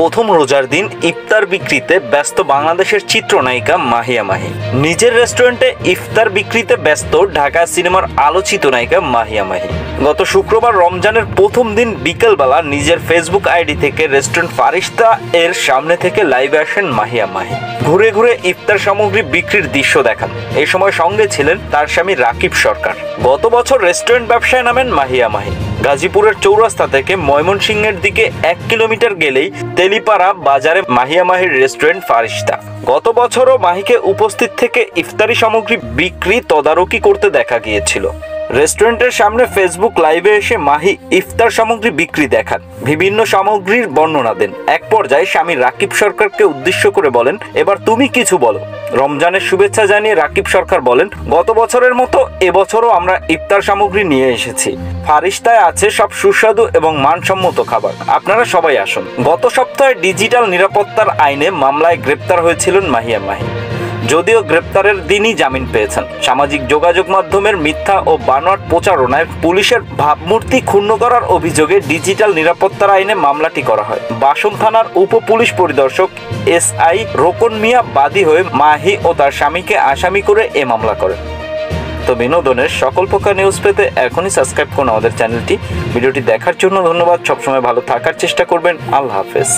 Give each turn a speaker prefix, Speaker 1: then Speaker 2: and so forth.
Speaker 1: প্রথম রোজার দিন ইফতার বিক্রিতে ব্যস্ত বাংলাদেশের চিত্রনায়িকা মাহিয়া মাহি। নিজের রেস্টুরেন্টে ইফতার বিক্রিতে ব্যস্ত ঢাকা সিনেমার আলোচিত নায়িকা মাহিয়া মাহি। গত শুক্রবার রমজানের প্রথম দিন বিকেলবেলা নিজের ফেসবুক আইডি থেকে রেস্টুরেন্ট ফারিস্তা এর সামনে থেকে লাইভে আসেন মাহিয়া মাহি। ঘুরে ঘুরে ইফতার সামগ্রী বিক্রির দৃশ্য দেখান। এই সময় সঙ্গে ছিলেন তার স্বামী রাকিব সরকার। গত বছর রেস্টুরেন্ট ব্যবসায় নামেন মাহিয়া মাহি। গাজীপুরের চৌরাস্তা থেকে ময়মনসিংহের দিকে এক কিলোমিটার গেলেই তেলিপাড়া বাজারে মাহিয়া মাহির রেস্টুরেন্ট ফারিস্তা। গত বছরও মাহিকে উপস্থিত থেকে ইফতারি সামগ্রী বিক্রি তদারকি করতে দেখা গিয়েছিল। রেস্টুরেন্টের সামনে ফেসবুক লাইভে এসে মাহি ইফতার সামগ্রী বিক্রি দেখান। বিভিন্ন সামগ্রীর বর্ণনা দেন। এক পর্যায়ে স্বামী রাকিব সরকারকে উদ্দেশ্য করে বলেন, এবার তুমি কিছু বলো। রমজানের শুভেচ্ছা জানিয়ে রাকিব সরকার বলেন, গত বছরের মতো এবছরও আমরা ইফতার সামগ্রী নিয়ে এসেছি। ফারিস্তায় আছে সব সুস্বাদু এবং মানসম্মত খাবার। আপনারা সবাই আসুন। গত সপ্তাহে ডিজিটাল নিরাপত্তার আইনে মামলায় গ্রেপ্তার হয়েছিলেন মাহিয়া মাহি। যদিও গ্রেপ্তারের দিনই জামিন পেয়েছেন। সামাজিক যোগাযোগ মাধ্যমের মিথ্যা ও বানোয়াট প্রচারণায় পুলিশের ভাবমূর্তি ক্ষুণ্ণ করার অভিযোগে ডিজিটাল নিরাপত্তার আইনে মামলাটি করা হয়। বাসন থানার উপ পুলিশ পরিদর্শক এস আই রোকন মিয়া বাদী হয়ে মাহি ও তার স্বামীকে আসামি করে এ মামলা করেন। তো বিনোদনের সকল প্রকার নিউজ পেতে এখনই সাবস্ক্রাইব করুন আমাদের চ্যানেলটি ভিডিওটি দেখার জন্য ধন্যবাদ। সবসময় ভালো থাকার চেষ্টা করবেন। আল্লাহ হাফেজ।